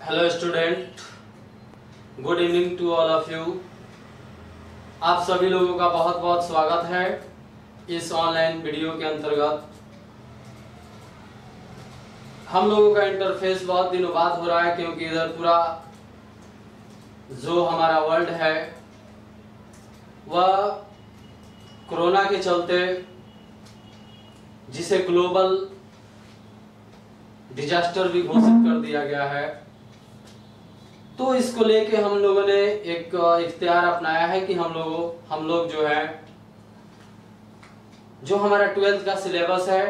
Hello student good evening to all of you आप सभी लोगों का बहुत बहुत स्वागत है इस ऑनलाइन वीडियो के अंतर्गत। हम लोगों का इंटरफेस बहुत दिनों बाद हो रहा है क्योंकि इधर पूरा जो हमारा वर्ल्ड है, वह कोरोना के चलते जिसे ग्लोबल डिजास्टर भी घोषित कर दिया गया है। तो इसको लेके हम लोगों ने एक, इख्तियार अपनाया है कि हम लोगों, हम लोग जो है, जो हमारा ट्वेल्थ का सिलेबस है,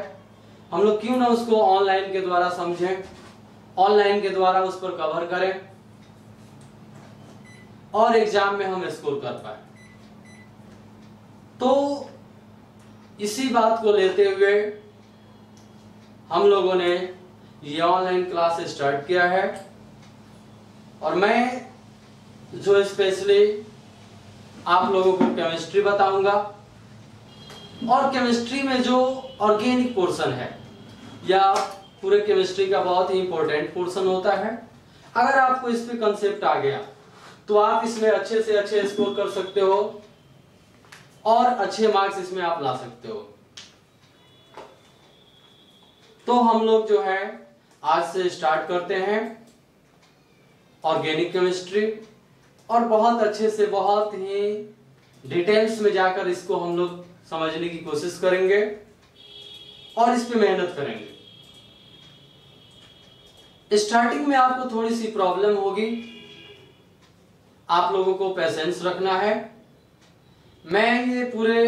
हम लोग क्यों ना उसको ऑनलाइन के द्वारा समझें, ऑनलाइन के द्वारा उस पर कवर करें, और एग्ज़ाम में हम स्कोर कर पाए। तो इसी बात को लेते हुए हम लोगों ने ये ऑनलाइन क्लास स्टार्ट किया है। और मैं जो स्पेशली आप लोगों को केमिस्ट्री बताऊँगा और केमिस्ट्री में जो ऑर्गेनिक पोर्शन है, या पूरे केमिस्ट्री का बहुत ही इंपॉर्टेंट पोर्शन होता है। अगर आपको इस पे कंसेप्ट आ गया तो आप इसमें अच्छे से अच्छे स्कोर कर सकते हो और अच्छे मार्क्स इसमें आप ला सकते हो। तो हम लोग जो है, आज से स्टार्ट करते हैं। ऑर्गेनिक केमिस्ट्री और बहुत अच्छे से, बहुत ही डिटेल्स में जाकर इसको हम लोग समझने की कोशिश करेंगे और इस पे मेहनत करेंगे। स्टार्टिंग में आपको थोड़ी सी प्रॉब्लम होगी। आप लोगों को पेशेंस रखना है। मैं ये पूरे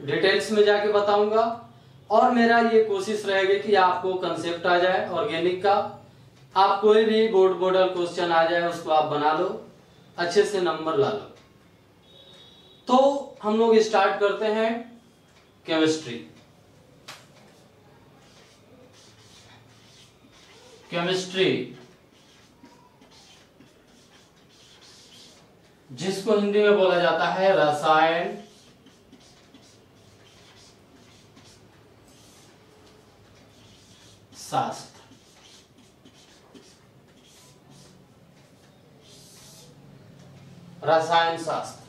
डिटेल्स में जाके बताऊँगा और मेरा ये कोशिश रहेगी कि आपको कंसेप्ट आ जाए ऑर्गेनिक का। आप कोई भी बोर्ड मॉडल क्वेश्चन आ जाए, उसको आप बना लो, अच्छे से नंबर ला लो। तो हम लोग स्टार्ट करते हैं केमिस्ट्री केमिस्ट्री जिसको हिंदी में बोला जाता है रसायन। शास्त्र। रसायन शास्त्र।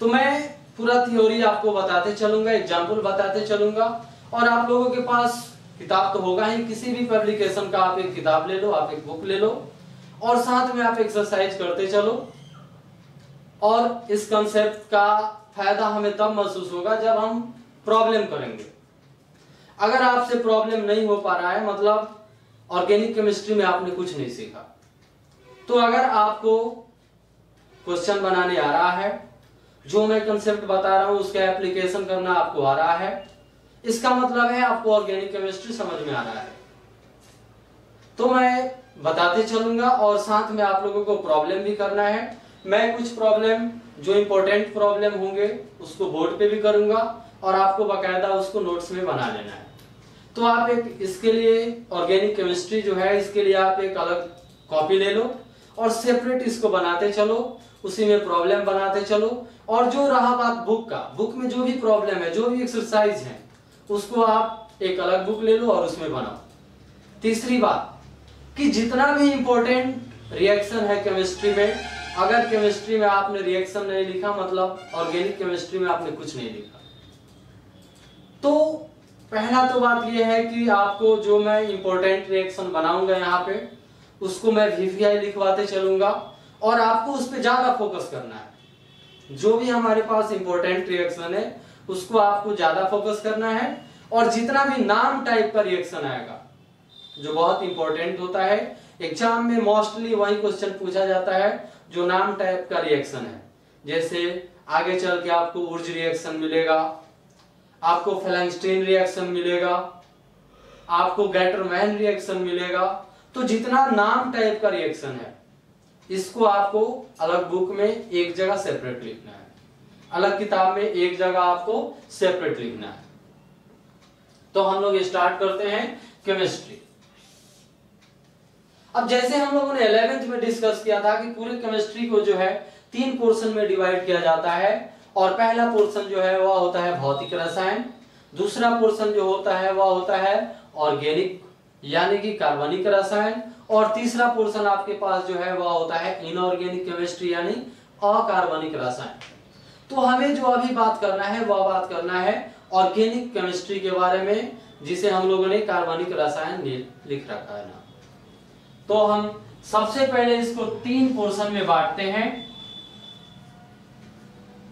तो मैं पूरा थ्योरी आपको बताते चलूँगा एग्ज़ाम्पल बताते चलूँगा, और आप लोगों के पास किताब तो होगा ही, किसी भी पब्लिकेशन का आप एक किताब ले लो, आप एक बुक ले लो, और साथ में आप एक्सरसाइज करते चलो, और इस कंसेप्ट का फ़ायदा हमें तब महसूस होगा जब हम प्रॉब्लम करेंगे। अगर आपसे प्रॉब्लम नहीं हो पा रहा है मतलब ऑर्गेनिक केमिस्ट्री में आपने कुछ नहीं सीखा तो अगर आपको क्वेश्चन बनाने आ रहा है। जो मैं कंसेप्ट बता रहा हूँ, उसका एप्लीकेशन करना आपको आ रहा है। इसका मतलब है आपको ऑर्गेनिक केमिस्ट्री समझ में आ रहा है। तो मैं बताते चलूँगा और साथ में आप लोगों को प्रॉब्लम भी करना है। मैं कुछ प्रॉब्लम जो इंपॉर्टेंट प्रॉब्लम होंगे, उसको बोर्ड पे भी करूँगा और आपको बकायदा उसको नोट्स में बना लेना है। तो आप एक इसके लिए ऑर्गेनिक केमिस्ट्री जो है, इसके लिए आप एक अलग कॉपी ले लो और सेपरेट इसको बनाते चलो। उसी में प्रॉब्लम बनाते चलो। और जो रहा बात बुक का बुक में जो भी प्रॉब्लम है, जो भी एक्सरसाइज है, उसको आप एक अलग बुक ले लो और उसमें बनाओ। तीसरी बात, कि जितना भी इंपॉर्टेंट रिएक्शन है केमिस्ट्री में, अगर केमिस्ट्री में आपने रिएक्शन नहीं लिखा मतलब ऑर्गेनिक केमिस्ट्री में आपने कुछ नहीं लिखा। तो पहला तो बात यह है कि आपको जो मैं इंपॉर्टेंट रिएक्शन बनाऊँगा यहाँ पे, उसको मैं वीवीआई लिखवाते चलूँगा। और आपको उस पर ज़्यादा फोकस करना है। जो भी हमारे पास इंपॉर्टेंट रिएक्शन है, उसको आपको ज़्यादा फोकस करना है और जितना भी नाम टाइप का रिएक्शन आएगा, जो बहुत इंपॉर्टेंट होता है एग्ज़ाम में मोस्टली वही क्वेश्चन पूछा जाता है, जो नाम टाइप का रिएक्शन है। जैसे, आगे चल के आपको उर्ज रिएक्शन मिलेगा, आपको फ्लैंगस्टीन रिएक्शन मिलेगा, आपको गैटरमैन रिएक्शन मिलेगा तो जितना नाम टाइप का रिएक्शन है इसको आपको अलग बुक में एक जगह सेपरेट लिखना है। अलग किताब में एक जगह आपको सेपरेट लिखना है। तो हम लोग स्टार्ट करते हैं केमिस्ट्री अब जैसे हम लोगों ने इलेवेंथ में डिस्कस किया था कि पूरे केमिस्ट्री को जो है तीन पोर्शन में डिवाइड किया जाता है और पहला पोर्शन जो है वह होता है भौतिक रसायन, दूसरा पोर्शन जो होता है वह होता है ऑर्गेनिक यानी कि कार्बनिक रसायन, और तीसरा पोर्शन आपके पास जो है वह होता है इनऑर्गेनिक केमिस्ट्री यानी अकार्बनिक रसायन। तो हमें जो अभी बात करना है, वह बात करना है ऑर्गेनिक केमिस्ट्री के बारे में, जिसे हम लोगों ने कार्बनिक रसायन लिख रखा है ना तो हम सबसे पहले इसको तीन पोर्शन में बांटते हैं।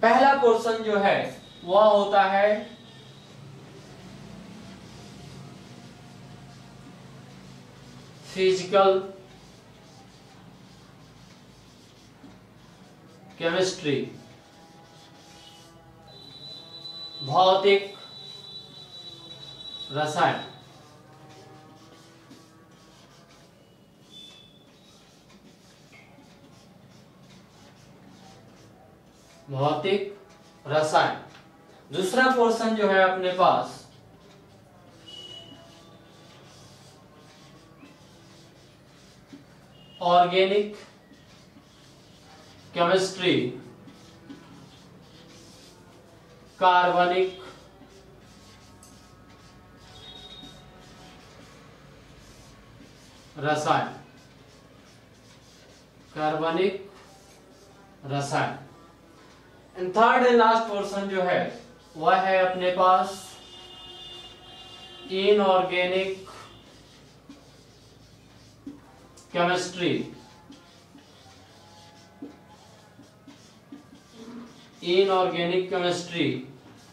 पहला पोर्शन जो है, वह होता है फ़िज़िकल केमिस्ट्री भौतिक रसायन। भौतिक रसायन। दूसरा पोर्शन जो है अपने पास ऑर्गेनिक केमिस्ट्री, कार्बनिक रसायन। कार्बनिक रसायन। And third and last portion जो है, वह है अपने पास इनऑर्गेनिक केमिस्ट्री इनऑर्गेनिक केमिस्ट्री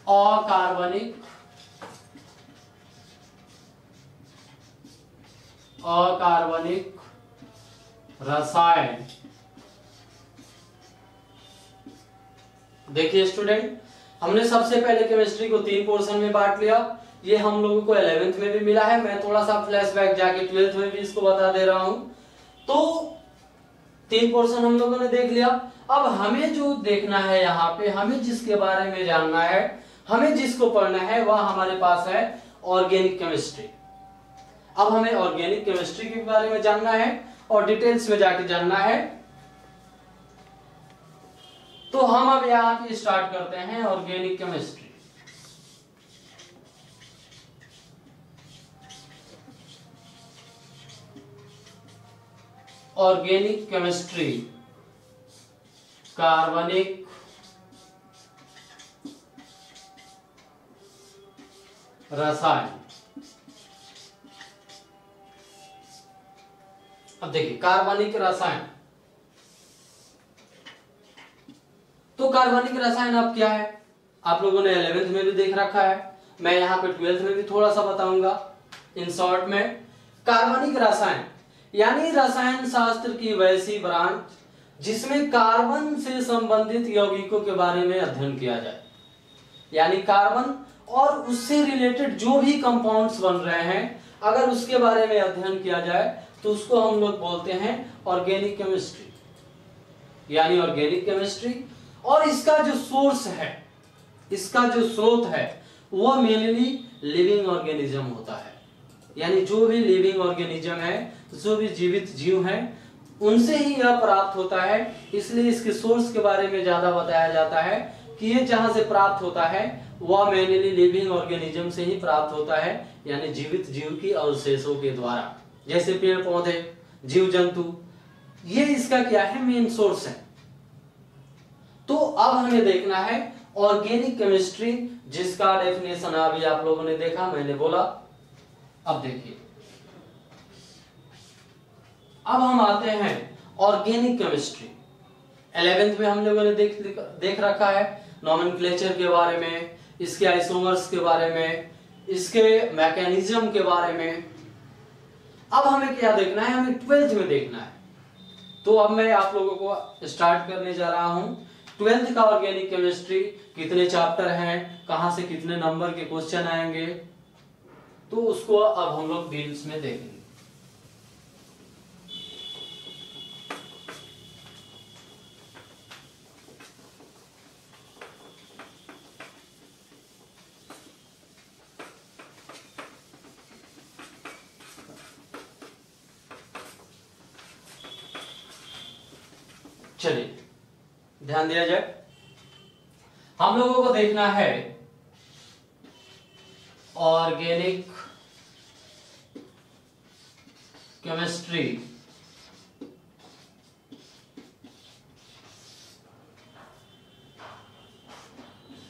अकार्बनिक अकार्बनिक रसायन देखिए स्टूडेंट हमने सबसे पहले केमिस्ट्री को तीन पोर्शन में बांट लिया। ये हम लोगों को इलेवेंथ में भी मिला है। मैं थोड़ा सा फ्लैशबैक जाके ट्वेल्थ में भी इसको बता दे रहा हूँ। तो तीन पोर्शन हम लोगों ने देख लिया। अब हमें जो देखना है यहाँ पे, हमें जिसके बारे में जानना है, हमें जिसको पढ़ना है, वह हमारे पास है ऑर्गेनिक केमिस्ट्री अब हमें ऑर्गेनिक केमिस्ट्री के बारे में जानना है और डिटेल्स में जाके जानना है। तो हम अब यहाँ पे स्टार्ट करते हैं ऑर्गेनिक केमिस्ट्री ऑर्गेनिक केमिस्ट्री, कार्बनिक रसायन। अब देखिए, कार्बनिक रसायन। तो कार्बनिक रसायन अब क्या है? आप लोगों ने इलेवेंथ में भी देख रखा है। मैं यहाँ पे ट्वेल्थ में भी थोड़ा सा बताऊँगा। इन शॉर्ट में, कार्बनिक रसायन। यानी रसायन शास्त्र की वैसी ब्रांच, जिसमें कार्बन से संबंधित यौगिकों के बारे में अध्ययन किया जाए। यानी कार्बन और उससे रिलेटेड जो भी कंपाउंड्स बन रहे हैं, अगर उसके बारे में अध्ययन किया जाए तो उसको हम लोग बोलते हैं ऑर्गेनिक केमिस्ट्री यानी ऑर्गेनिक केमिस्ट्री और इसका जो सोर्स है, इसका जो स्रोत है वह मेनली लिविंग ऑर्गेनिज्म होता है। यानी जो भी लिविंग ऑर्गेनिज्म है जो भी जीवित जीव हैं, उनसे ही यह प्राप्त होता है। इसलिए इसके सोर्स के बारे में ज़्यादा बताया जाता है कि ये जहाँ से प्राप्त होता है, वह मेनली लिविंग ऑर्गेनिज्म से ही प्राप्त होता है, यानी जीवित जीव की अवशेषों के द्वारा। जैसे पेड़ पौधे जीव जंतु ये इसका क्या है मेन सोर्स है। तो अब हमें देखना है ऑर्गेनिक केमिस्ट्री जिसका डेफिनेशन अभी आप लोगों ने देखा, मैंने बोला। अब देखिए। अब हम आते हैं ऑर्गेनिक केमिस्ट्री एलेवेंथ में हम लोगों ने देख देख रखा है नॉमन के बारे में, इसके आइसोमर्स के बारे में, इसके मैकेनिज्म के बारे में। अब हमें क्या देखना है? हमें ट्वेल्थ में देखना है। तो अब मैं आप लोगों को स्टार्ट करने जा रहा हूँ। ट्वेल्थ का ऑर्गेनिक केमिस्ट्री कितने चैप्टर हैं, कहाँ से कितने नंबर के क्वेश्चन आएँगे तो उसको अब हम लोग डील्स में देखेंगे चलिए ध्यान दिया जाए। हम लोगों को देखना है ऑर्गेनिक केमिस्ट्री।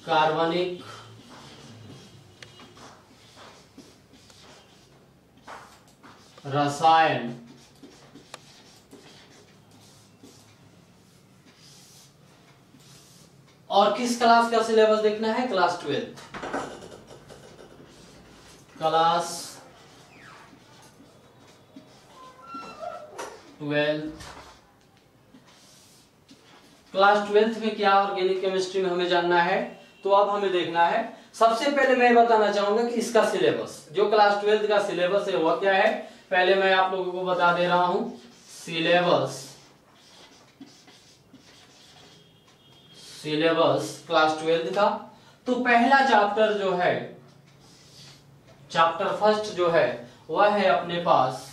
कार्बनिक रसायन। और किस क्लास का सिलेबस देखना है? Class twelfth class twelfth class twelfth में क्या ऑर्गेनिक केमिस्ट्री में हमें जानना है? तो अब हमें देखना है। सबसे पहले मैं बताना चाहूँगा कि इसका सिलेबस जो क्लास ट्वेल्थ का सिलेबस है, वह क्या है? पहले मैं आप लोगों को बता दे रहा हूँ। सिलेबस सिलेबस क्लास ट्वेल्थ का तो पहला चैप्टर जो है चैप्टर फ़र्स्ट जो है, वह है अपने पास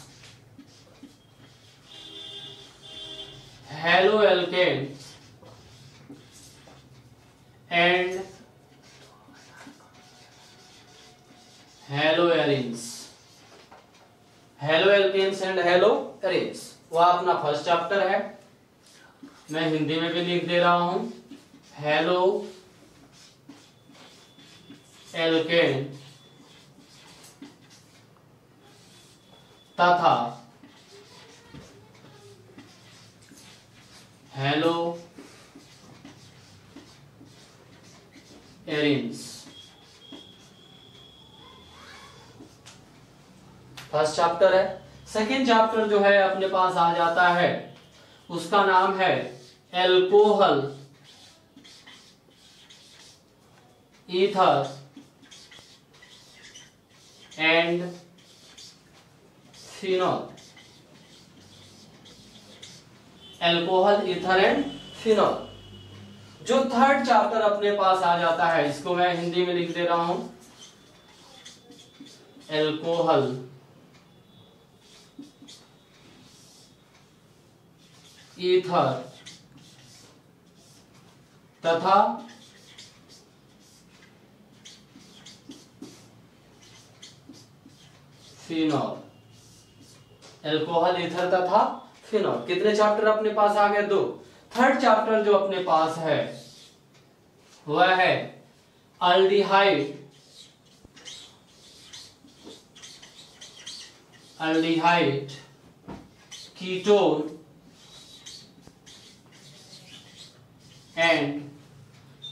halo alkane and halo arenes halo alkanes and halo arenes वह अपना फ़र्स्ट चैप्टर है। मैं हिंदी में भी लिख दे रहा हूँ। हेलो एल्केन तथा हेलो एरिन्स फ़र्स्ट चैप्टर है. सेकेंड चैप्टर जो है, अपने पास आ जाता है। उसका नाम है alcohol ether and phenol alcohol ether and phenol जो थर्ड चैप्टर अपने पास आ जाता है, इसको मैं हिंदी में लिख दे रहा हूँ। एल्कोहल ईथर तथा फिनॉल एल्कोहल ईथर तथा फिनॉल कितने चैप्टर अपने पास आ गए? दो. थर्ड चैप्टर जो अपने पास है, वह है aldehyde aldehyde ketone and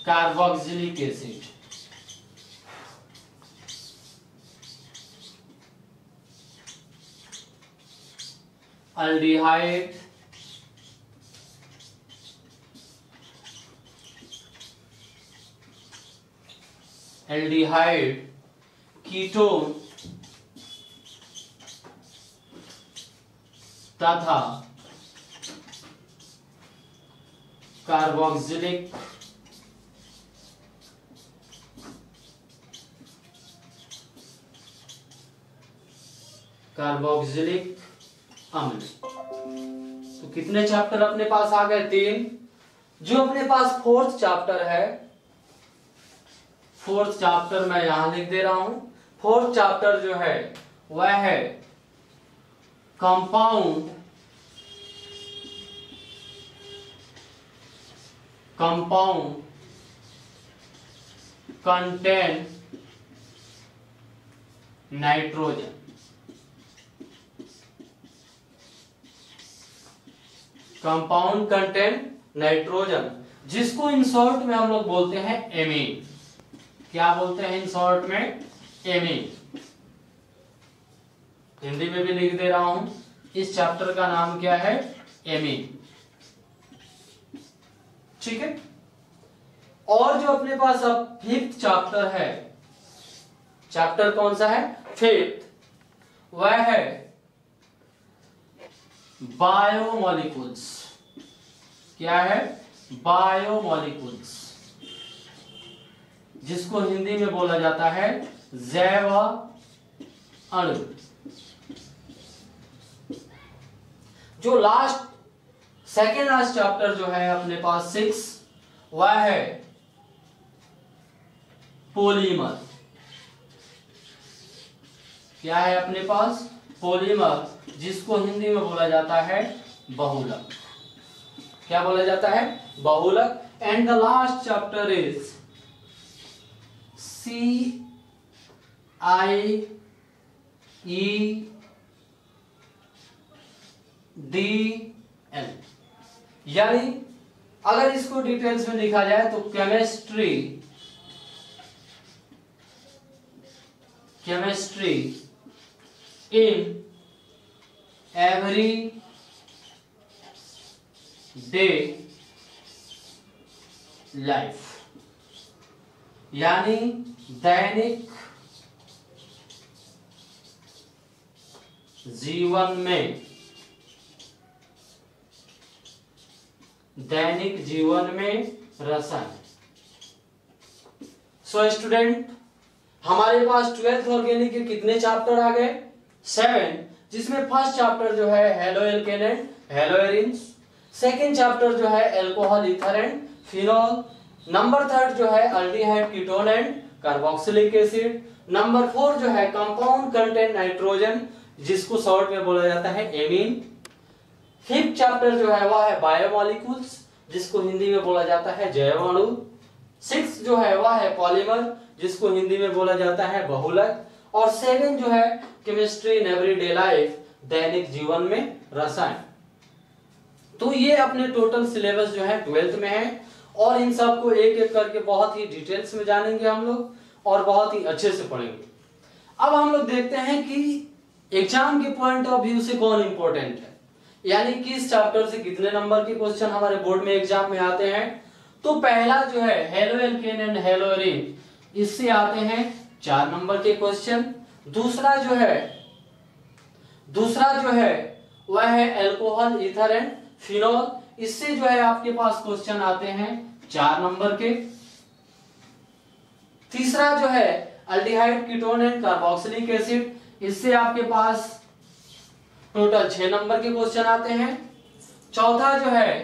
carboxylic acid. Aldehyde aldehyde ketone तथा कार्बोक्सिलिक कार्बोक्सिलिक अम्ल तो कितने चैप्टर अपने पास आ गए? तीन। जो अपने पास फोर्थ चैप्टर है फोर्थ चैप्टर मैं यहाँ लिख दे रहा हूँ। फोर्थ चैप्टर जो है, वह है compound compound content nitrogen compound content nitrogen जिसको इन शॉर्ट में हम लोग बोलते हैं एमीन क्या बोलते हैं इन शॉर्ट में? एमीन हिंदी में भी लिख दे रहा हूँ। इस चैप्टर का नाम क्या है? एमीन ठीक है? और जो अपने पास अब फिफ्थ चैप्टर है चैप्टर कौन सा है? फिफ्थ वह है बायोमोलिकुल्स क्या है? बायोमोलिकुल्स जिसको हिंदी में बोला जाता है जैव अणु। जो लास्ट सेकेंड लास्ट चैप्टर जो है अपने पास सिक्स वह है पोलीमर क्या है अपने पास? पोलीमर जिसको हिंदी में बोला जाता है बहुलक। क्या बोला जाता है? बहुलक। And the last chapter is C I E D L यानी अगर इसको डिटेल्स में लिखा जाए तो chemistry chemistry in everyday life यानी दैनिक जीवन में, दैनिक जीवन में रसायन। सो स्टूडेंट हमारे पास ट्वेल्थ ऑर्गेनिक के कितने चैप्टर आ गए? सेवन जिसमें फ़र्स्ट चैप्टर जो है halo alkane and halo arenes. Second chapter जो है alcohol ether and phenol. Number third जो है aldehyde ketone and carboxylic acid. Number four जो है कंपाउंड कंटेंट नाइट्रोजन, जिसको शॉर्ट में बोला जाता है एमीन फिफ्थ चैप्टर जो है वह है बायोमोलिक्यूल्स जिसको हिंदी में बोला जाता है जैव अणु सिक्स जो है वह है पॉलीमर जिसको हिंदी में बोला जाता है बहुलक। और सेवन जो है केमिस्ट्री इन एवरीडे लाइफ दैनिक जीवन में रसायन। तो ये अपने टोटल सिलेबस जो है ट्वेल्थ में है, और इन सबको एक एक करके बहुत ही डिटेल्स में जानेंगे हम लोग, और बहुत ही अच्छे से पढ़ेंगे। अब हम लोग देखते हैं कि एग्ज़ाम के पॉइंट ऑफ़ व्यू से कौन इंपॉर्टेंट है। यानी किस चैप्टर से कितने नंबर के क्वेश्चन हमारे बोर्ड में एग्ज़ाम में आते हैं। तो पहला जो है हेलो एल्केन एंड हेलो इससे आते हैं चार नंबर के क्वेश्चन दूसरा जो है, दूसरा जो है, वह है एल्कोहल इथर एंड फिनॉल इससे जो है आपके पास क्वेश्चन आते हैं चार नंबर के। तीसरा जो है aldehyde ketone and carboxylic acid इससे आपके पास टोटल छह नंबर के क्वेश्चन आते हैं। चौथा जो है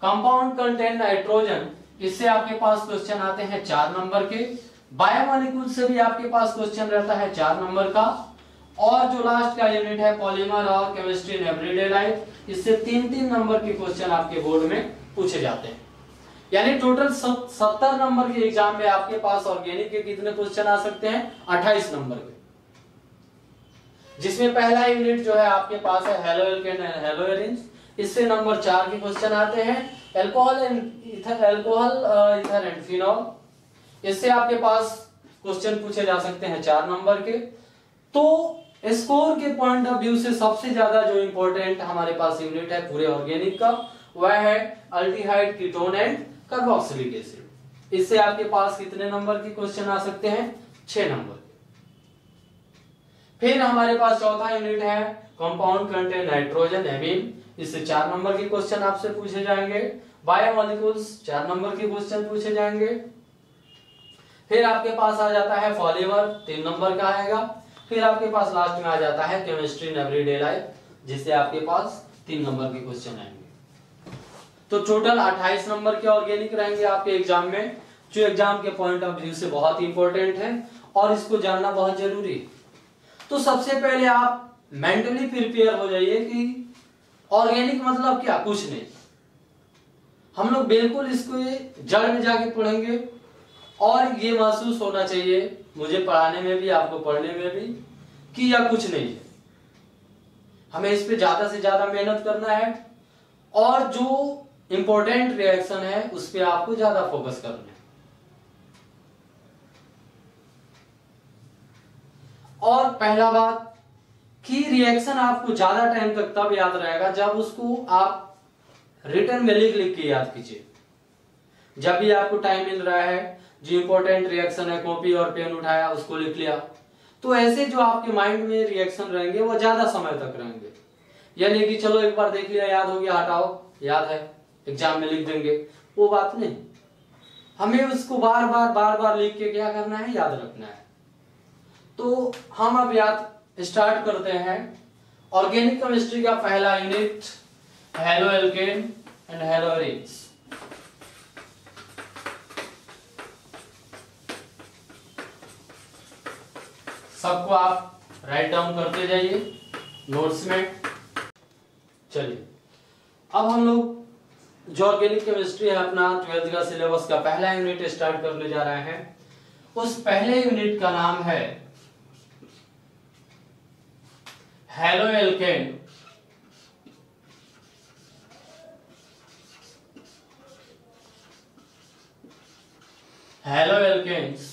कंपाउंड कंटेंट नाइट्रोजन इससे आपके पास क्वेश्चन आते हैं चार नंबर के। बायोमोलिक्यूल से भी आपके पास क्वेश्चन रहता है चार नंबर का। और जो लास्ट का यूनिट है पॉलीमर और केमिस्ट्री इन एवरीडे लाइफ इससे तीन तीन नंबर के क्वेश्चन आपके बोर्ड में पूछे जाते हैं। यानी टोटल सत्तर नंबर के एग्ज़ाम में आपके पास ऑर्गेनिक के कितने क्वेश्चन आ सकते हैं? अट्ठाईस नंबर के। जिसमें पहला यूनिट जो है आपके पास है हेलो हेलो इससे नंबर चार के क्वेश्चन आते हैं। Alcohol and ether alcohol ether and phenol इससे आपके पास क्वेश्चन पूछे जा सकते हैं चार नंबर के। तो स्कोर के पॉइंट ऑफ़ व्यू से सबसे ज़्यादा जो इंपॉर्टेंट हमारे पास यूनिट है पूरे ऑर्गेनिक का, वह है aldehyde ketone and carboxylic acid इससे आपके पास कितने नंबर के क्वेश्चन आ सकते हैं? छह नंबर फिर हमारे पास चौथा यूनिट है कंपाउंड कंटेंट नाइट्रोजन एमीन इससे चार नंबर के क्वेश्चन आपसे पूछे जाएँगे। बायोमोलिक्यूल्स चार नंबर के क्वेश्चन पूछे जाएँगे। फिर आपके पास आ जाता है फॉलीवर, तीन नंबर का आएगा। फिर आपके पास लास्ट में आ जाता है केमिस्ट्री इन एवरीडे लाइफ जिससे आपके पास तीन नंबर के क्वेश्चन आएँगे। तो टोटल 28 नंबर के ऑर्गेनिक रहेंगे आपके एग्ज़ाम में, जो एग्ज़ाम के पॉइंट ऑफ़ व्यू से बहुत इंपॉर्टेंट है, और इसको जानना बहुत ज़रूरी तो सबसे पहले आप मेंटली प्रिपेयर हो जाइए कि ऑर्गेनिक मतलब क्या? कुछ नहीं। हम लोग बिल्कुल इसको जड़ में जाके पढ़ेंगे और ये महसूस होना चाहिए, मुझे पढ़ाने में भी, आपको पढ़ने में भी, कि यह कुछ नहीं है। हमें इस पे ज़्यादा से ज़्यादा मेहनत करना है और जो इंपॉर्टेंट रिएक्शन है, उस पर आपको ज़्यादा फोकस करना है। और पहला बात, कि रिएक्शन आपको ज़्यादा टाइम तक तब याद रहेगा जब उसको आप रिटर्न में लिख लिख के याद कीजिए। जब भी आपको टाइम मिल रहा है जो इंपॉर्टेंट रिएक्शन है कॉपी और पेन उठाया, उसको लिख लिया। तो ऐसे जो आपके माइंड में रिएक्शन रहेंगे, वो ज़्यादा समय तक रहेंगे। यानी कि चलो एक बार देख लिया, याद हो गया, हटाओ, याद है एग्ज़ाम में लिख देंगे। वो बात नहीं। हमें उसको बार बार बार बार लिख के क्या करना है? याद रखना है। तो हम अब याद स्टार्ट करते हैं। ऑर्गेनिक केमिस्ट्री का पहला unit halo alkane and halo arenes सबको आप राइट डाउन करते जाइए नोट्स में। चलिए। अब हम लोग जो ऑर्गेनिक केमिस्ट्री है अपना ट्वेल्थ का सिलेबस का पहला यूनिट स्टार्ट करने जा रहे हैं। उस पहले यूनिट का नाम है halo alkane halo alkanes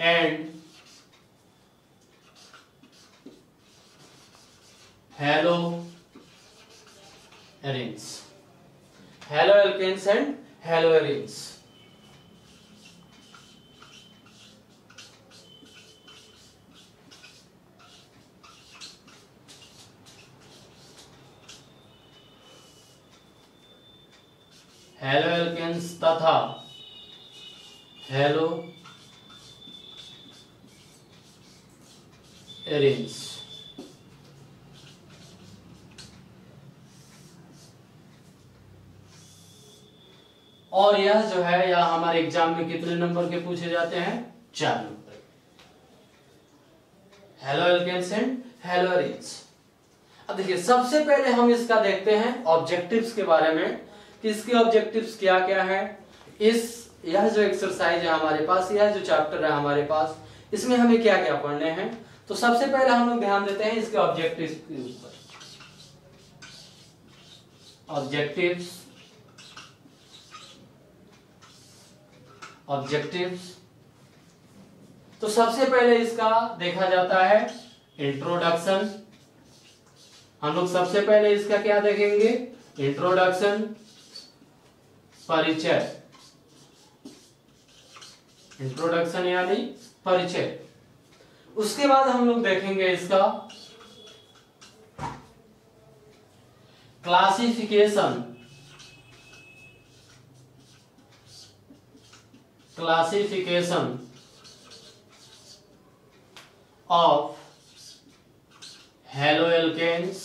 and halo arenes halo alkanes and halo arenes halo alkanes तथा हेलो एरिन्स और यह जो है यह हमारे एग्ज़ाम में कितने नंबर के पूछे जाते हैं? चार number halo alkanes and halo arenes अब देखिए, सबसे पहले हम इसका देखते हैं ऑब्जेक्टिव्स के बारे में, कि इसके ऑब्जेक्टिव्स क्या क्या है। इस, यह जो एक्सरसाइज है हमारे पास, यह जो चैप्टर है हमारे पास, इसमें हमें क्या क्या पढ़ने हैं? तो सबसे पहले हम लोग ध्यान देते हैं इसके ऑब्जेक्टिव्स के ऊपर. ऑब्जेक्टिव्स ऑब्जेक्टिव्स तो सबसे पहले इसका देखा जाता है इंट्रोडक्शन हम लोग सबसे पहले इसका क्या देखेंगे? इंट्रोडक्शन परिचय. इंट्रोडक्शन यानी परिचय. उसके बाद हम लोग देखेंगे इसका classification classification of halo alkanes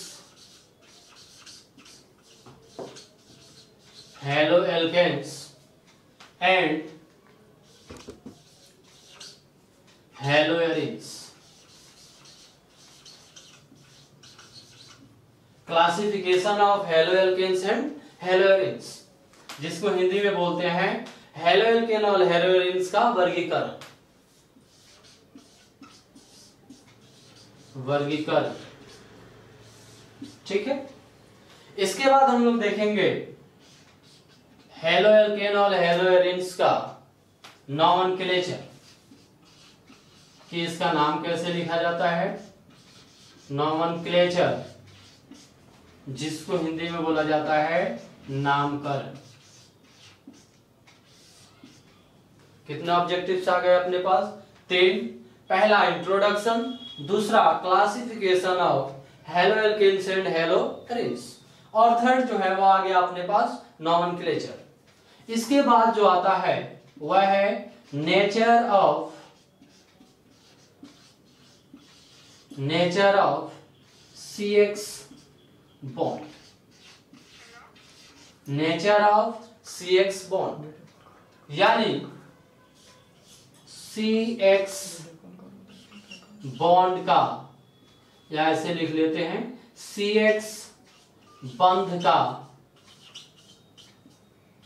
halo alkanes and arenes classification of halo alkanes and halo arenes जिसको हिंदी में बोलते हैं हेलो एल्केन और हेलो एरिन्स का वर्गीकरण। वर्गीकरण। ठीक है? इसके बाद हम लोग देखेंगे हेलो एल्केन और हेलो एरिन्स का नॉमनक्लेचर कि इसका नाम कैसे लिखा जाता है? नॉमनक्लेचर जिसको हिंदी में बोला जाता है नामकरण। कितने ऑब्जेक्टिव्स आ गए अपने पास? तीन। पहला इंट्रोडक्शन दूसरा classification of halo alkanes and halo arenes और थर्ड जो है वो आ गया अपने पास नॉमनक्लेचर इसके बाद जो आता है, वह है nature of nature of C X bond nature of C X bond यानी सी एक्स बॉन्ड का, या ऐसे लिख लेते हैं सी एक्स बंध का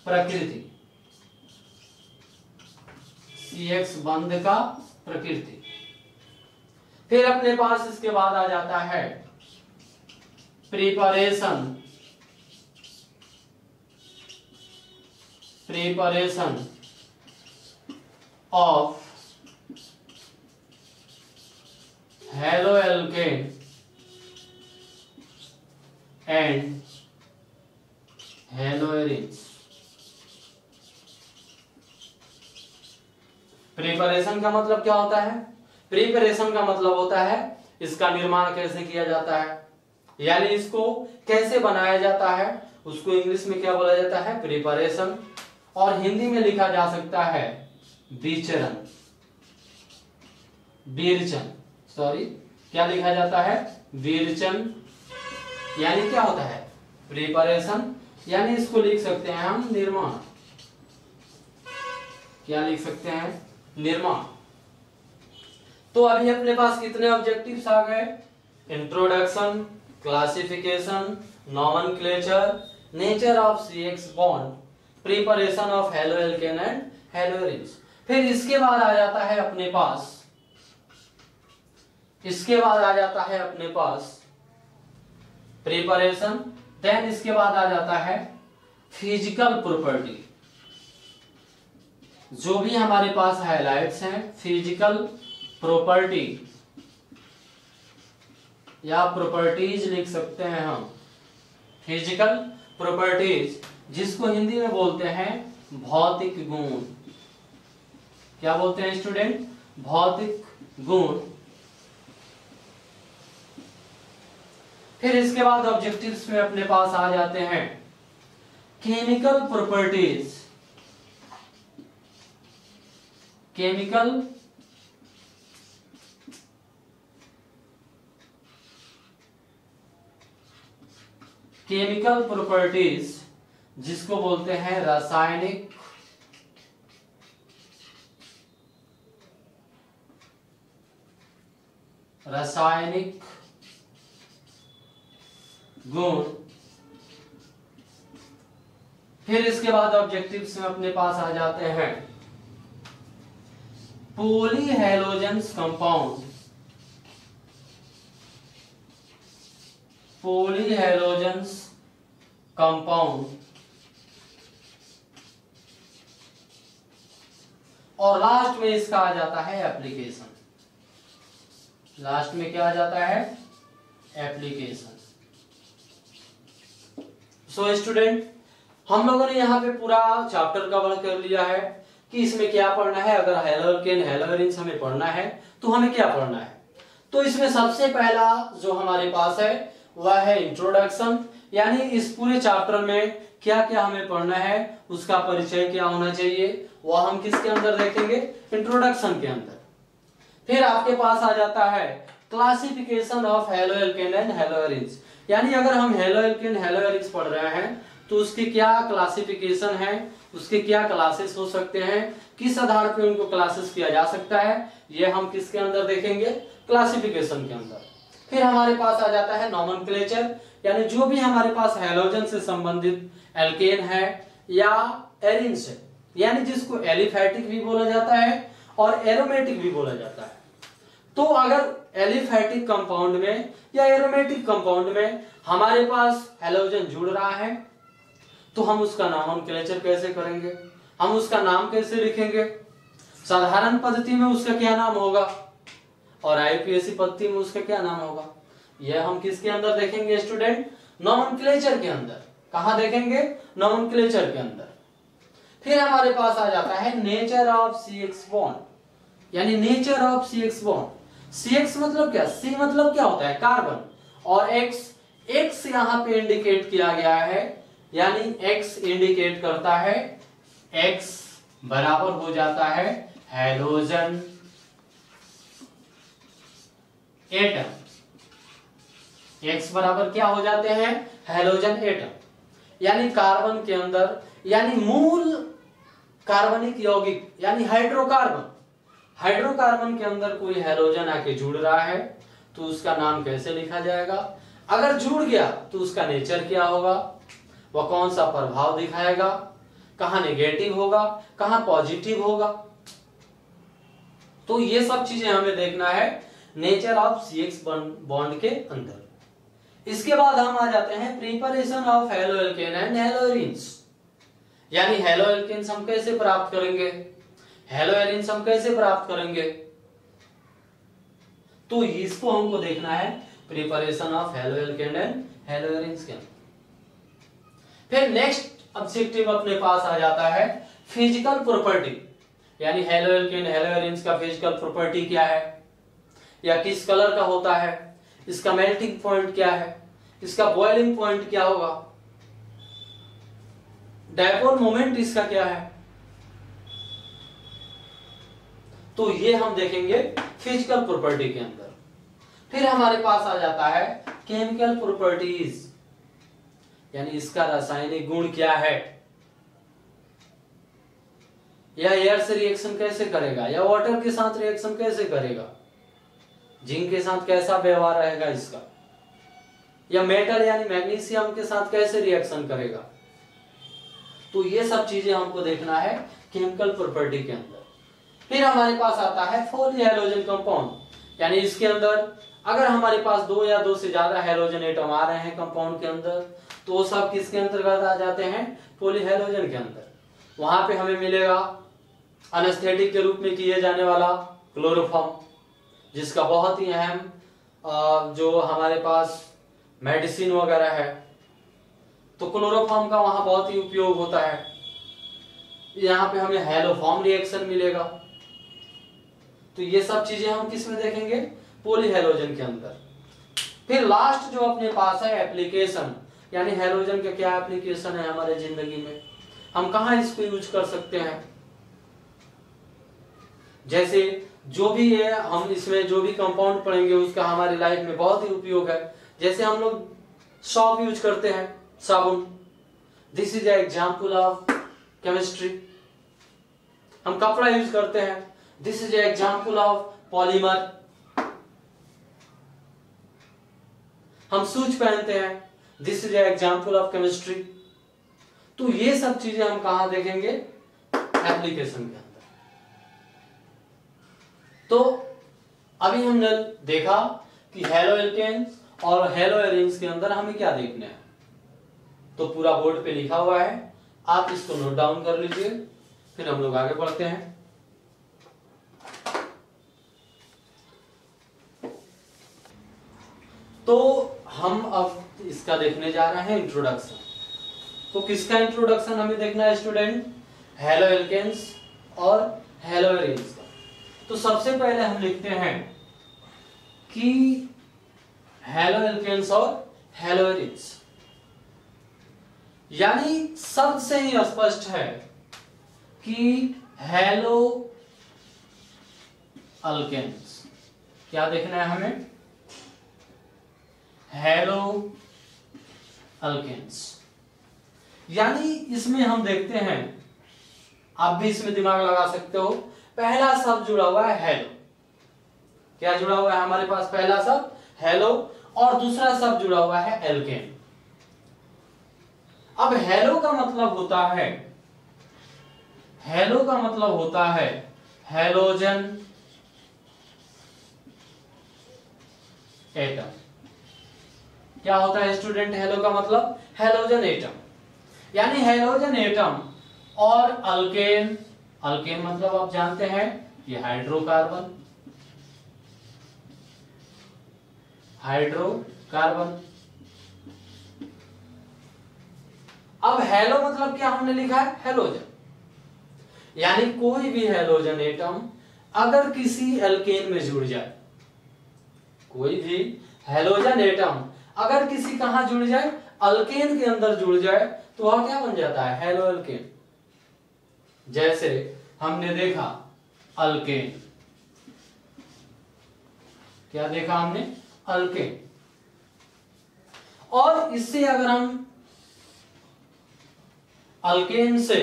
प्रकृति। सी एक्स बंध का प्रकृति। फिर अपने पास इसके बाद आ जाता है preparation preparation of alkane and halo arenes preparation का मतलब क्या होता है? प्रिपरेशन का मतलब होता है इसका निर्माण कैसे किया जाता है? यानी इसको कैसे बनाया जाता है? उसको इंग्लिश में क्या बोला जाता है? प्रिपरेशन और हिंदी में लिखा जा सकता है, विचरण। बीरचन सॉरी क्या लिखा जाता है? वीरचन। यानी क्या होता है? प्रिपरेशन यानी इसको लिख सकते हैं हम निर्माण। क्या लिख सकते हैं? निर्माण। तो अभी अपने पास कितने ऑब्जेक्टिव्स आ गए? Introduction classification nomenclature nature of C X bond preparation of halo alkane and haloarenes फिर इसके बाद आ जाता है अपने पास इसके बाद आ जाता है अपने पास प्रिपरेशन देन इसके बाद आ जाता है फ़िज़िकल प्रॉपर्टी जो भी हमारे पास हाइलाइट्स हैं फ़िज़िकल प्रॉपर्टी या प्रॉपर्टीज़ लिख सकते हैं हम। फ़िज़िकल प्रॉपर्टीज़ जिसको हिंदी में बोलते हैं भौतिक गुण। क्या बोलते हैं स्टूडेंट भौतिक गुण। फिर इसके बाद ऑब्जेक्टिव्स में अपने पास आ जाते हैं। Chemical properties chemical chemical properties जिसको बोलते हैं रासायनिक रासायनिक गुण फिर इसके बाद ऑब्जेक्टिव्स में अपने पास आ जाते हैं। Poly polyhalogens compound polyhalogens compound और लास्ट में इसका आ जाता है एप्लीकेशन लास्ट में क्या आ जाता है? एप्लीकेशन सो so, स्टूडेंट हम लोगों ने यहाँ पे पूरा चैप्टर कवर कर लिया है कि इसमें क्या पढ़ना है। अगर हेलोरिन्स हमें पढ़ना है तो हमें क्या पढ़ना है? तो इसमें सबसे पहला जो हमारे पास है वह है इंट्रोडक्शन यानी इस पूरे चैप्टर में क्या क्या हमें पढ़ना है उसका परिचय क्या होना चाहिए वह हम किसके अंदर देखेंगे? इंट्रोडक्शन के अंदर। फिर आपके पास आ जाता है classification of halo alkane and haloarenes यानी अगर हम हेलो एल्केन हेलोरिन्स पढ़ रहे हैं तो उसके क्या क्लासिफिकेशन है? उसके क्या क्लासेस हो सकते हैं? किस आधार पे उनको क्लासेस किया जा सकता है? ये हम किसके अंदर देखेंगे? क्लासिफिकेशन के अंदर। फिर हमारे पास आ जाता है नॉमन यानी जो भी हमारे पास हेलोजन से संबंधित एल्केन है या एरिन्स है यानी जिसको एलिफैटिक भी बोला जाता है और एरोमेटिक भी बोला जाता है। तो अगर एलिफैटिक कंपाउंड में या एरोमेटिक कंपाउंड में हमारे पास हेलोजन जुड़ रहा है तो हम उसका नाम क्लेचर कैसे करेंगे? हम उसका नाम कैसे लिखेंगे? साधारण पद्धति में उसका क्या नाम होगा? और आईपीएससी पद्धति में उसका क्या नाम होगा? यह हम किसके अंदर देखेंगे स्टूडेंट नॉमनक्लेचर के अंदर। कहा देखेंगे? नॉमनक्लेचर के अंदर। फिर हमारे पास आ जाता है nature of C X bond यानी nature of C X bond C X मतलब क्या? सी मतलब क्या होता है? कार्बन और एक्स एक्स यहाँ पे इंडिकेट किया गया है, यानी x इंडिकेट करता है, x बराबर हो जाता है हेलोजन एटम x बराबर क्या हो जाते हैं? हेलोजन एटम यानी कार्बन के अंदर, यानी मूल कार्बनिक यौगिक, यानी हाइड्रोकार्बन हाइड्रोकार्बन के अंदर कोई हेलोजन आके जुड़ रहा है तो उसका नाम कैसे लिखा जाएगा? अगर जुड़ गया तो उसका नेचर क्या होगा? वह कौन सा प्रभाव दिखाएगा? कहा नेगेटिव होगा? कहा पॉजिटिव होगा? तो ये सब चीज़ें हमें देखना है nature of C X bond के अंदर। इसके बाद हम आ जाते हैं preparation of halo alkane and haloarenes यानी हेलो एल्केन्स हम कैसे प्राप्त करेंगे? हेलो एलिन्स हम कैसे प्राप्त करेंगे? तो इसको हमको देखना है preparation of halo alkane and haloarenes के अंदर फिर नेक्स्ट ऑब्जेक्टिव अपने पास आ जाता है फ़िज़िकल प्रॉपर्टी यानी हेलो एल्केन हेलो एलिन्स का फ़िज़िकल प्रॉपर्टी क्या है? या किस कलर का होता है? इसका मेल्टिंग पॉइंट क्या है? इसका बॉइलिंग पॉइंट क्या होगा? डायपोल मोमेंट इसका क्या है? तो ये हम देखेंगे फ़िज़िकल प्रॉपर्टी के अंदर। फिर हमारे पास आ जाता है केमिकल प्रॉपर्टीज़ यानी इसका रासायनिक गुण क्या है? या एयर से रिएक्शन कैसे करेगा? या वाटर के साथ रिएक्शन कैसे करेगा? जिंक के साथ कैसा व्यवहार रहेगा इसका? या मेटल यानी मैग्नीशियम के साथ कैसे रिएक्शन करेगा? तो ये सब चीज़ें हमको देखना है केमिकल प्रॉपर्टी के अंदर। फिर हमारे पास आता है फोली हेलोजन कंपाउंड यानी इसके अंदर, अगर हमारे पास दो या दो से ज़्यादा हेलोजन एटम आ रहे हैं कंपाउंड के अंदर तो सब किसके अंतर्गत आ जाते हैं? पोलीहेलोजन के अंदर. वहाँ पे हमें मिलेगा अनस्थेटिक के रूप में किए जाने वाला क्लोरोफॉर्म जिसका बहुत ही अहम जो हमारे पास मेडिसिन वगैरह है तो क्लोरोफॉर्म का वहाँ बहुत ही उपयोग होता है. यहाँ पे हमें हेलोफॉर्म रिएक्शन मिलेगा. तो ये सब चीज़ें हम किसमें देखेंगे? पोलीहेलोजन के अंदर। फिर लास्ट जो अपने पास है एप्लीकेशन यानी हेलोजन का क्या एप्लीकेशन है हमारे ज़िंदगी में? हम कहा इसको यूज़ कर सकते हैं? जैसे जो भी है हम इसमें जो भी कंपाउंड पढ़ेंगे, उसका हमारी लाइफ में बहुत ही उपयोग है। जैसे हम लोग सॉप यूज़ करते हैं, साबुन। This is example of chemistry हम कपड़ा यूज़ करते हैं। This is example of polymer हम सूच पहनते हैं। This is example of chemistry तो ये सब चीज़ें हम कहा देखेंगे? एप्लीकेशन के अंदर। तो अभी हमने देखा कि हेलो एल्केन्स और हेलो एरिंग्स के अंदर हमें क्या देखना है। तो पूरा बोर्ड पे लिखा हुआ है। आप इसको नोट डाउन कर लीजिए। फिर हम लोग आगे बढ़ते हैं। तो हम अब इसका देखने जा रहे हैं इंट्रोडक्शन तो किसका इंट्रोडक्शन हमें देखना है स्टूडेंट हेलो एल्केन्स और हेलो एरिंग्स का. तो सबसे पहले हम लिखते हैं कि हेलो एल्केन्स और हेलो एरिंग्स यानी शब्द से ही स्पष्ट है कि हेलो अल्केन्स क्या देखना है हमें? हेलो अल्केन्स यानी इसमें हम देखते हैं, आप भी इसमें दिमाग लगा सकते हो, पहला शब्द जुड़ा हुआ है हेलो क्या जुड़ा हुआ है हमारे पास पहला शब्द? हेलो और दूसरा शब्द जुड़ा हुआ है एल्केन अब हेलो का मतलब होता है हेलो का मतलब होता है हेलोजन एटम क्या होता है स्टूडेंट हेलो का मतलब हेलोजन एटम यानी हेलोजन एटम और अल्केन अल्केन मतलब आप जानते हैं ये हाइड्रोकार्बन हाइड्रोकार्बन अब हेलो मतलब क्या हमने लिखा है? हेलोजन यानी कोई भी हेलोजन एटम अगर किसी एल्केन में जुड़ जाए, कोई भी हेलोजन एटम अगर किसी कहा जुड़ जाए, अल्केन के अंदर जुड़ जाए तो वह क्या बन जाता है? Halo alkane. जैसे हमने देखा, अल्केन। क्या देखा हमने? अल्केन। और इससे अगर हम अल्केन से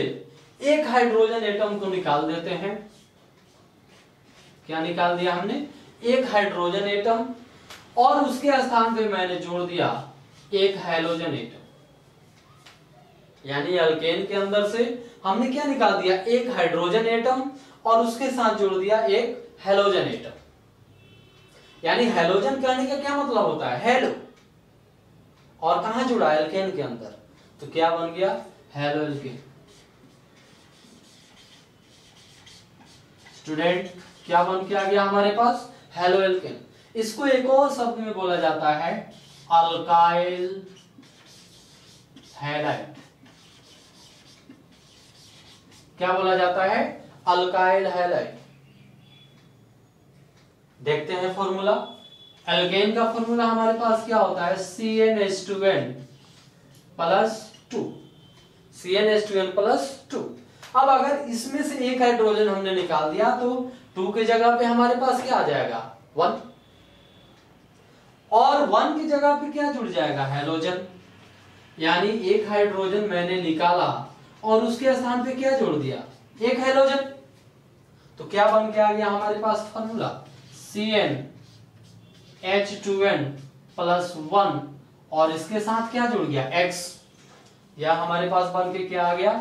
एक हाइड्रोजन एटम को निकाल देते हैं, क्या निकाल दिया हमने? एक हाइड्रोजन एटम और उसके स्थान पे मैंने जोड़ दिया एक हेलोजन एटम यानी अल्केन के अंदर से हमने क्या निकाल दिया? एक हाइड्रोजन एटम और उसके साथ जोड़ दिया एक हेलोजन एटम यानी हेलोजन कहने का क्या मतलब होता है? हेलो और कहा जुड़ा? एल्केन के अंदर। तो क्या बन गया? हेलो एल्केन स्टूडेंट क्या बन के आ गया हमारे पास? हेलो एल्केन इसको एक और शब्द में बोला जाता है, अल्काइल हैलाइट क्या बोला जाता है? अल्काइल हैलाइट देखते हैं फॉर्मूला। एल्केन का फॉर्मूला हमारे पास क्या होता है? C N S two N plus two C N S two N plus two अब अगर इसमें से एक हाइड्रोजन हमने निकाल दिया तो टू की जगह पे हमारे पास क्या आ जाएगा? वन और वन की जगह पे क्या जुड़ जाएगा? हेलोजन यानी एक हाइड्रोजन मैंने निकाला और उसके स्थान पे क्या जोड़ दिया? एक हाइड्रोजन तो क्या बन के आ गया हमारे पास formula C N H two N plus one और इसके साथ क्या जुड़ गया? एक्स या हमारे पास बन के क्या आ गया?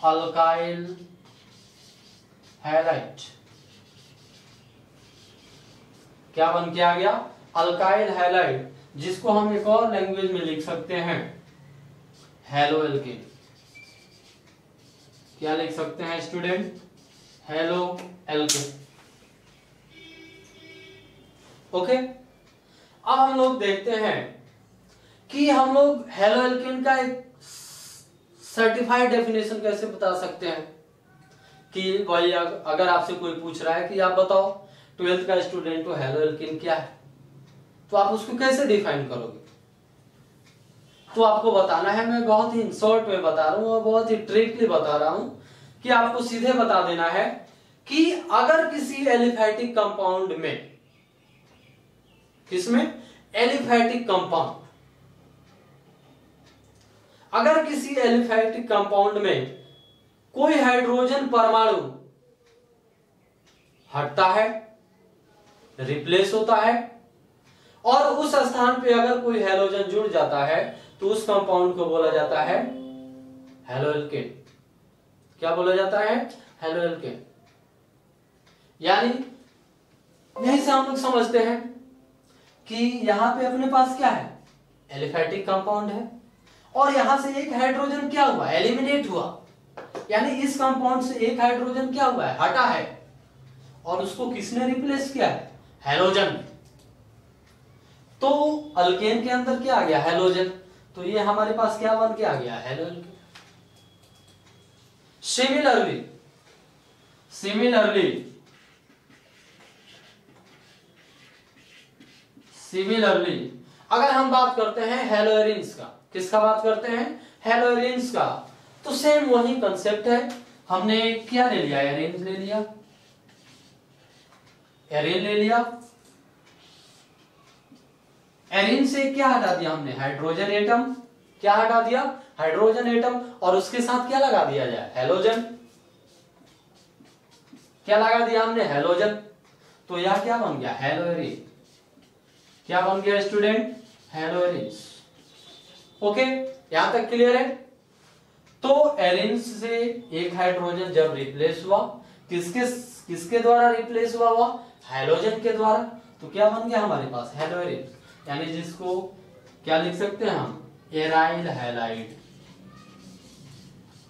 अल्काइल हैलाइट क्या बन के आ गया? अल्काइल हैलाइड जिसको हम एक और लैंग्वेज में लिख सकते हैं। हेलो एल्किन क्या लिख सकते हैं स्टूडेंट हेलो एल्किन ओके अब हम लोग देखते हैं कि हम लोग हेलो एल्किन का एक सर्टिफाइड डेफिनेशन कैसे बता सकते हैं? कि भाई, अगर आपसे कोई पूछ रहा है कि आप बताओ ट्वेल्थ का स्टूडेंट तो हेलो एल्किन क्या है? तो आप उसको कैसे डिफाइन करोगे? तो आपको बताना है, मैं बहुत ही शॉर्ट में बता रहा हूँ और बहुत ही ट्रिकली बता रहा हूँ कि आपको सीधे बता देना है कि अगर किसी एलिफेटिक कंपाउंड में, किसमें? एलिफेटिक कंपाउंड अगर किसी एलिफेटिक कंपाउंड में कोई हाइड्रोजन परमाणु हटता है रिप्लेस होता है और उस स्थान पे अगर कोई हेलोजन जुड़ जाता है तो उस कंपाउंड को बोला जाता है हेलोएल्केन क्या बोला जाता है? हेलोएल्केन यानी, यही से हम लोग समझते हैं कि यहाँ पे अपने पास क्या है? एलिफेटिक कंपाउंड है। और यहाँ से एक हाइड्रोजन क्या हुआ? एलिमिनेट हुआ। यानी इस कंपाउंड से एक हाइड्रोजन क्या हुआ है? हटा है। और उसको किसने रिप्लेस किया है? हेलोजन तो अल्केन के अंदर क्या आ गया? हेलोजन तो ये हमारे पास क्या बन के आ गया? हेलोजन सिमिलरली सिमिलरली सिमिलरली अगर हम बात करते हैं हेलोरिन्स का, किसका बात करते हैं? हेलोरिन्स का। तो सेम वही कंसेप्ट है। हमने क्या ले लिया? एरिन ले लिया। एरिन ले लिया। एरिन से क्या हटा दिया हमने? हाइड्रोजन एटम क्या हटा दिया? हाइड्रोजन एटम और उसके साथ क्या लगा दिया जाए? हेलोजन क्या लगा दिया हमने? हेलोजन तो यह क्या बन गया? हेलोरिन क्या बन गया स्टूडेंट हेलोरिन ओके यहाँ तक क्लियर है? तो एरिन से एक हाइड्रोजन जब रिप्लेस हुआ, किसके किसके द्वारा रिप्लेस हुआ हुआ? हेलोजन के द्वारा। तो क्या बन गया हमारे पास? हेलोरिन यानी जिसको क्या लिख सकते हैं हम? एराइल हैलाइड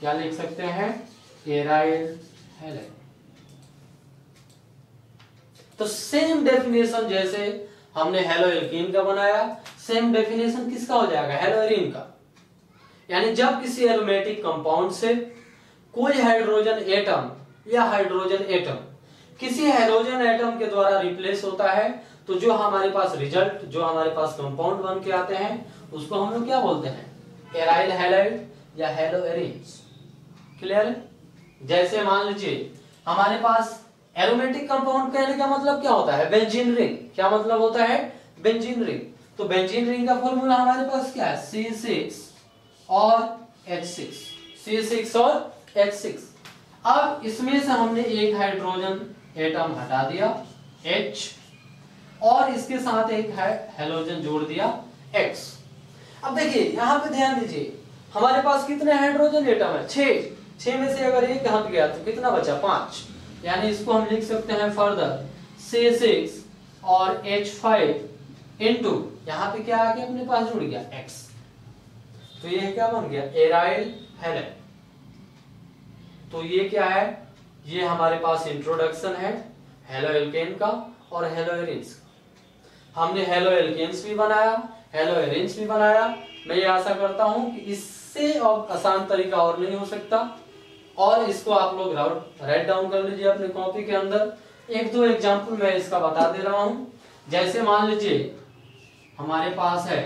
क्या लिख सकते हैं? एराइल हैलाइड तो सेम डेफिनेशन जैसे हमने हेलो एल्कीन का बनाया सेम डेफिनेशन किसका हो जाएगा? हेलोरिन का। यानी जब किसी एरोमेटिक कंपाउंड से कोई हाइड्रोजन एटम या हाइड्रोजन एटम किसी हाइड्रोजन एटम के द्वारा रिप्लेस होता है तो जो हमारे पास रिज़ल्ट जो हमारे पास कंपाउंड बन के आते हैं, उसको हम लोग क्या बोलते हैं? एराइल हैलाइड या हेलो एरिन्स क्लियर जैसे मान लीजिए, हमारे पास एरोमेटिक कंपाउंड कहने का मतलब क्या होता है? बेंजीन रिंग क्या मतलब होता है? बेंजीन रिंग तो बेंजीन रिंग का फॉर्मूला हमारे पास क्या है? सी सिक्स और एच सिक्स सी सिक्स और एच सिक्स अब इसमें से हमने एक हाइड्रोजन एटम हटा दिया। H और इसके साथ एक है हेलोजन जोड़ दिया X अब देखिए, यहाँ पे ध्यान दीजिए, हमारे पास कितने हाइड्रोजन एटम है? छह। छह में से अगर एक हट गया तो कितना बचा? पाँच। यानी इसको हम लिख सकते हैं फर्दर सी सिक्स और एच फाइव इंटू यहाँ पे क्या आ गया? अपने पास जुड़ गया एक्स तो ये क्या बन गया? एराइल हेलेन तो ये क्या है? ये हमारे पास इंट्रोडक्शन है हेलो एल्केन का और हेलो एरिन्स हमने हेलो एल्केन्स भी बनाया हेलो एरिन्स भी बनाया। मैं ये आशा करता हूँ कि इससे और आसान तरीका और नहीं हो सकता। और इसको आप लोग राइट डाउन कर लीजिए अपने कॉपी के अंदर। एक दो एग्ज़ाम्पल मैं इसका बता दे रहा हूँ। जैसे मान लीजिए, हमारे पास है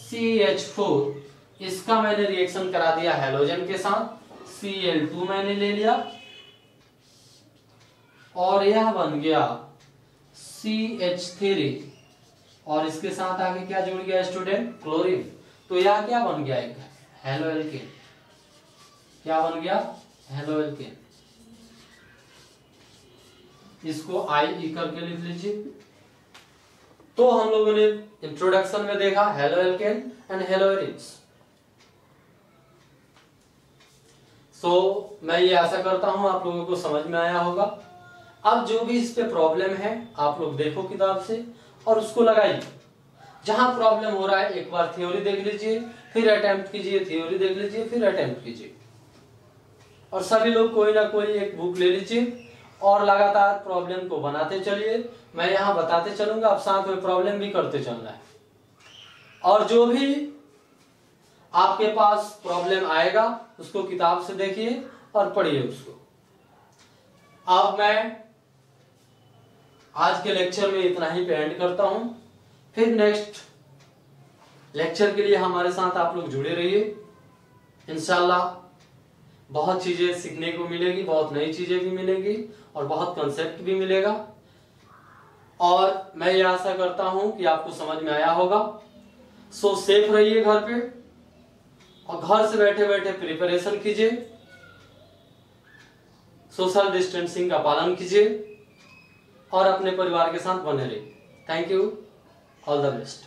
सी एच फोर इसका मैंने रिएक्शन करा दिया हेलोजन के साथ। सी एल टू मैंने ले लिया। और यह बन गया सी एच थ्री और इसके साथ आगे क्या जुड़ गया स्टूडेंट क्लोरीन तो यह क्या बन गया एक? हेलो एल्केन क्या बन गया? हेलो एल्केन इसको आई ई करके लिख लीजिए। तो हम लोगों ने इंट्रोडक्शन में देखा halo alkane and halo so मैं ये आशा करता हूँ आप लोगों को समझ में आया होगा। अब जो भी इस पे प्रॉब्लम है, आप लोग देखो किताब से। और उसको लगाइए। जहाँ प्रॉब्लम हो रहा है, एक बार थ्योरी देख लीजिए, फिर अटेम्प्ट कीजिए थ्योरी देख लीजिए, फिर अटेम्प्ट कीजिए। और सभी लोग कोई ना कोई एक बुक ले लीजिए और लगातार प्रॉब्लम को बनाते चलिए। मैं यहाँ बताते चलूँगा, अब साथ में प्रॉब्लम भी करते चलना है। और जो भी आपके पास प्रॉब्लम आएगा, उसको किताब से देखिए और पढ़िए उसको। अब मैं आज के लेक्चर में इतना ही पे एंड करता हूँ। फिर नेक्स्ट लेक्चर के लिए हमारे साथ आप लोग जुड़े रहिए। इनशाला बहुत चीज़ें सीखने को मिलेगी, बहुत नई चीज़ें भी मिलेंगी और बहुत कंसेप्ट भी मिलेगा। और मैं ये आशा करता हूँ कि आपको समझ में आया होगा। सो सेफ़ रहिए घर पे और घर से बैठे बैठे प्रिपरेशन कीजिए। सोशल डिस्टेंसिंग का पालन कीजिए। और अपने परिवार के साथ बने रहिए। Thank you all the best